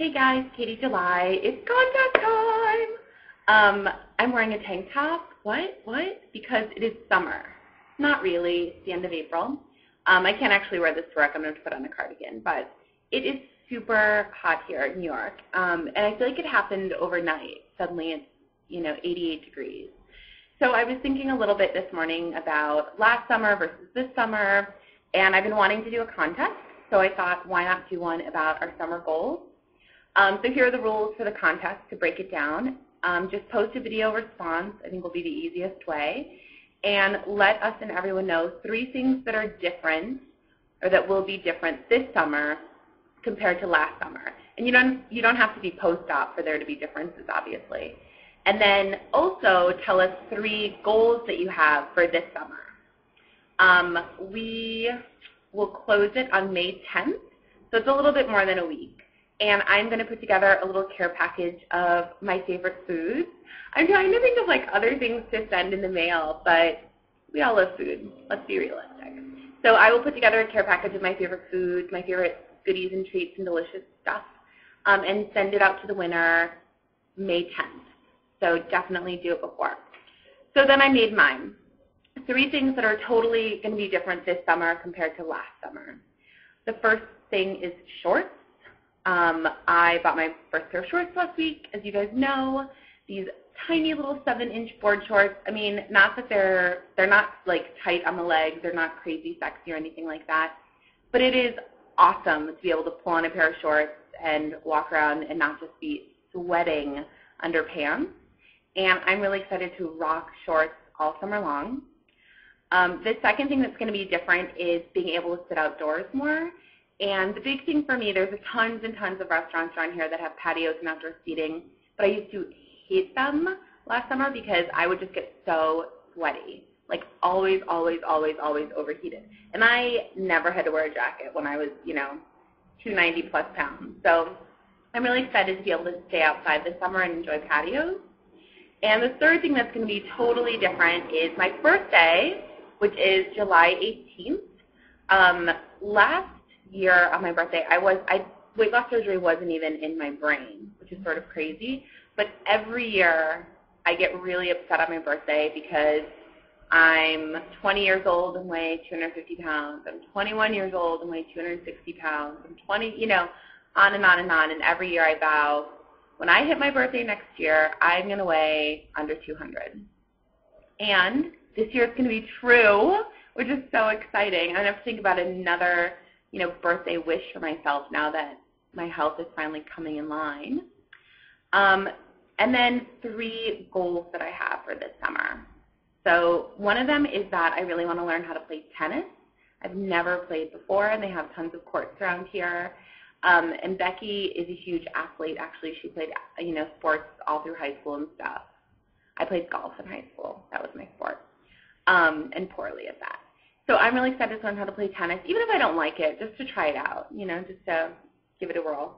Hey guys, Katie July. It's contest time. Um, I'm wearing a tank top. What? What? Because it is summer. Not really. It's the end of April. Um, I can't actually wear this to work. I'm going to put on a cardigan, but it is super hot here in New York, um, and I feel like it happened overnight. Suddenly, it's you know 88 degrees. So I was thinking a little bit this morning about last summer versus this summer, and I've been wanting to do a contest. So I thought, why not do one about our summer goals? Um, so here are the rules for the contest to break it down. Um, just post a video response, I think will be the easiest way, and let us and everyone know three things that are different or that will be different this summer compared to last summer. And you don't, you don't have to be post-op for there to be differences, obviously. And then also tell us three goals that you have for this summer. Um, we will close it on May 10th, so it's a little bit more than a week. And I'm going to put together a little care package of my favorite foods. I'm trying to think of like other things to send in the mail, but we all love food. Let's be realistic. So I will put together a care package of my favorite foods, my favorite goodies and treats and delicious stuff, um, and send it out to the winner May 10th. So definitely do it before. So then I made mine. Three things that are totally going to be different this summer compared to last summer. The first thing is shorts. Um, I bought my first pair of shorts last week, as you guys know. These tiny little seven-inch board shorts. I mean, not that they're they're not like tight on the legs. They're not crazy sexy or anything like that. But it is awesome to be able to pull on a pair of shorts and walk around and not just be sweating under pants. And I'm really excited to rock shorts all summer long. Um, the second thing that's going to be different is being able to sit outdoors more. And the big thing for me, there's tons and tons of restaurants around here that have patios and outdoor seating, but I used to hate them last summer because I would just get so sweaty, like always, always, always, always overheated. And I never had to wear a jacket when I was, you know, 290 plus pounds. So I'm really excited to be able to stay outside this summer and enjoy patios. And the third thing that's going to be totally different is my birthday, which is July 18th. Um, last year on my birthday, I was I weight loss surgery wasn't even in my brain, which is sort of crazy. But every year I get really upset on my birthday because I'm 20 years old and weigh 250 pounds. I'm 21 years old and weigh 260 pounds. I'm 20, you know, on and on and on. And every year I vow, when I hit my birthday next year, I'm going to weigh under 200. And this year it's going to be true, which is so exciting. I'm going to have to think about another you know, birthday wish for myself now that my health is finally coming in line. Um, and then three goals that I have for this summer. So one of them is that I really want to learn how to play tennis. I've never played before, and they have tons of courts around here. Um, and Becky is a huge athlete. Actually, she played you know sports all through high school and stuff. I played golf in high school. That was my sport, um, and poorly at that. So I'm really excited to learn how to play tennis, even if I don't like it, just to try it out, you know, just to give it a whirl.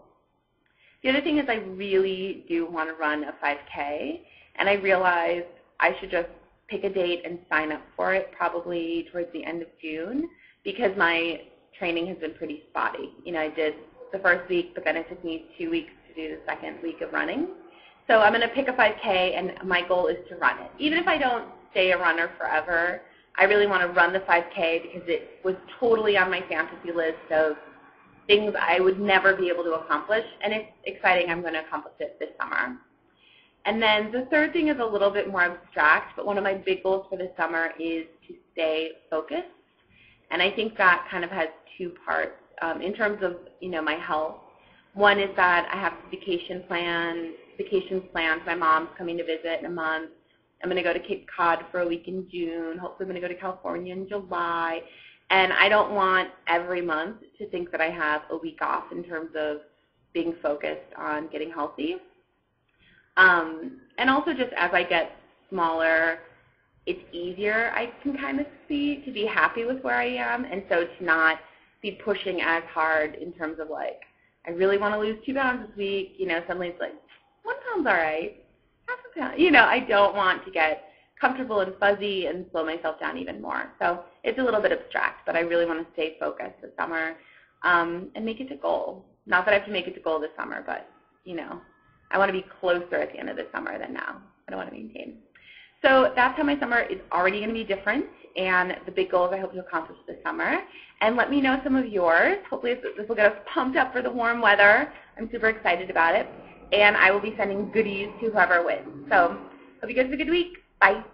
The other thing is I really do want to run a 5K, and I realized I should just pick a date and sign up for it probably towards the end of June because my training has been pretty spotty. You know, I did the first week, but then it took me two weeks to do the second week of running. So I'm going to pick a 5K, and my goal is to run it. Even if I don't stay a runner forever, I really want to run the 5K because it was totally on my fantasy list of things I would never be able to accomplish, and it's exciting. I'm going to accomplish it this summer. And then the third thing is a little bit more abstract, but one of my big goals for this summer is to stay focused. And I think that kind of has two parts um, in terms of you know my health. One is that I have vacation plans, vacations planned. My mom's coming to visit in a month. I'm going to go to Cape Cod for a week in June. Hopefully I'm going to go to California in July. And I don't want every month to think that I have a week off in terms of being focused on getting healthy. Um, and also just as I get smaller, it's easier, I can kind of see, to be happy with where I am. And so to not be pushing as hard in terms of like, I really want to lose two pounds this week. You know, suddenly it's like, one pound's all right you know, I don't want to get comfortable and fuzzy and slow myself down even more. So it's a little bit abstract, but I really want to stay focused this summer um, and make it to goal. Not that I have to make it to goal this summer, but, you know, I want to be closer at the end of the summer than now. I don't want to maintain. So that's how my summer is already going to be different and the big goals I hope to accomplish this summer. And let me know some of yours. Hopefully this will get us pumped up for the warm weather. I'm super excited about it. And I will be sending goodies to whoever wins. So hope you guys have a good week. Bye.